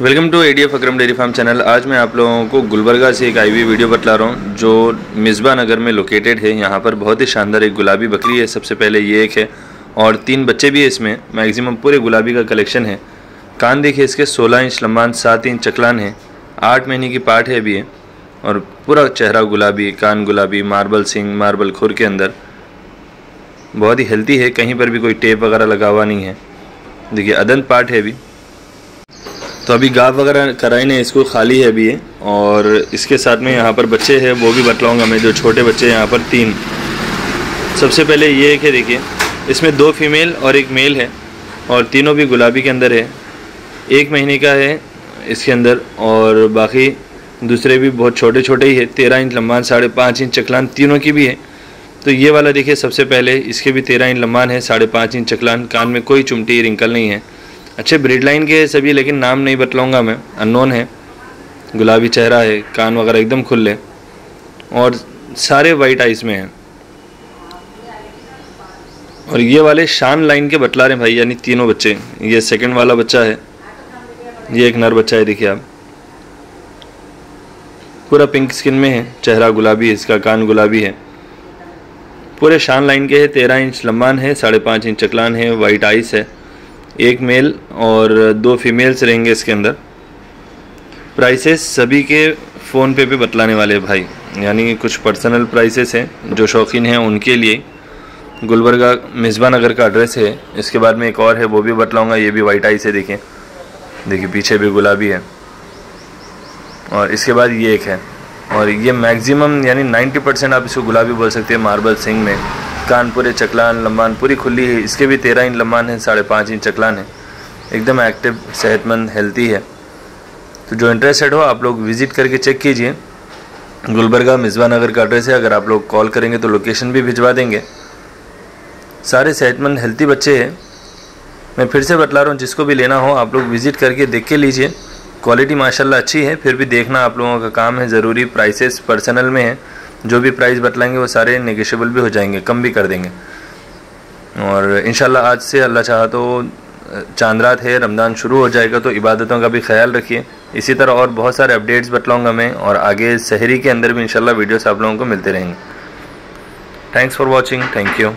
Welcome to ADF Akram dairy farm channel. आज मैं आप लोगों को गुलबर्गा से एक आईवी वीडियो बतला रहा हूँ, जो मिसबा नगर में लोकेटेड है। यहाँ पर बहुत ही शानदार एक गुलाबी बकरी है, सबसे पहले ये एक है, और तीन बच्चे भी है इसमें। मैक्सिमम पूरे गुलाबी का कलेक्शन है। कान देखिए, इसके 16 इंच लंबान, सात इंच चकलान है। आठ महीने की पाठ है अभी है और पूरा चेहरा गुलाबी, कान गुलाबी, मार्बल सिंग मार्बल खुर के अंदर। बहुत ही हेल्थी है, कहीं पर भी कोई टेप वगैरह लगा हुआ नहीं है। देखिए, अदंत पार्ट है अभी। तो अभी गाप वगैरह कराई ने इसको खाली है अभी और इसके साथ में यहाँ पर बच्चे हैं, वो भी बतलाऊँगा मैं, जो छोटे बच्चे हैं यहाँ पर, तीन। सबसे पहले ये एक है देखिए, इसमें दो फीमेल और एक मेल है, और तीनों भी गुलाबी के अंदर है। एक महीने का है इसके अंदर, और बाकी दूसरे भी बहुत छोटे छोटे ही है, तेरह इंच लम्बान साढ़े पाँच इंच चकलान, तीनों की भी है। तो ये वाला देखिए, सबसे पहले इसके भी तेरह इंच लम्बान है, साढ़े पाँच इंच चकलान, कान में कोई चुमटी, रिंकल नहीं है। अच्छे ब्रिड लाइन के सभी, लेकिन नाम नहीं बतलाऊँगा मैं। अननोन है। गुलाबी चेहरा है, कान वगैरह एकदम खुले। और सारे वाइट आइस में हैं। और ये वाले शान लाइन के बतला रहे हैं भाई, यानी तीनों बच्चे। ये सेकंड वाला बच्चा है। ये एक नर बच्चा है, देखिए आप। पूरा पिंक स्किन में है। चेहरा गुलाबी है, इसका कान गुलाबी है। पूरे शान लाइन के है, तेरह इंच लंबान है, साढ़े पाँच इंच चकलान है वाइट आइस है। एक मेल और दो फीमेल्स रहेंगे इसके अंदर। प्राइसेस सभी के फ़ोन पे पे बतलाने वाले भाई। यानी कुछ पर्सनल प्राइसेस हैं, जो शौकीन हैं उनके लिए। गुलबर्गा मिसबा नगर का एड्रेस है, इसके बाद में एक और है, वो भी बतलाऊँगा, ये भी वाइट आई से देखें। देखिए, पीछे भी गुलाबी है। और इसके बाद ये एक है। और ये मैक्सिमम यानी 90 परसेंट आप इसको गुलाबी बोल सकते हैं मार्बल सिंह में। कान पूरे चकलान लम्बान पूरी खुली है। इसके भी तेरह इंच लम्बान है, साढ़े पाँच इंच चकलान है। एकदम एक्टिव सेहतमंद हेल्थी है। तो जो इंटरेस्टेड हो, आप लोग विज़िट करके चेक कीजिए। गुलबर्गा मिसबा नगर का एड्रेस है। अगर आप लोग कॉल करेंगे तो लोकेशन भी भिजवा देंगे। सारे सेहतमंद हेल्थी बच्चे हैं। मैं फिर से बतला रहा हूँ, जिसको भी लेना हो, आप लोग विज़िट करके देख के लीजिए। क्वालिटी माशाल्लाह अच्छी है, फिर भी देखना आप लोगों का काम है। ज़रूरी प्राइसेस पर्सनल में है। जो भी प्राइस बतलाएँगे वो सारे निगेशियबल भी हो जाएँगे, कम भी कर देंगे। और इन आज से अल्लाह चाह तो चाँद रात है, रमज़ान शुरू हो जाएगा तो इबादतों का भी ख्याल रखिए। इसी तरह और बहुत सारे अपडेट्स बतलाऊँगा मैं, और आगे शहरी के अंदर भी इंशाल्लाह वीडियोस आप लोगों को मिलते रहेंगे। Thanks for watching thank you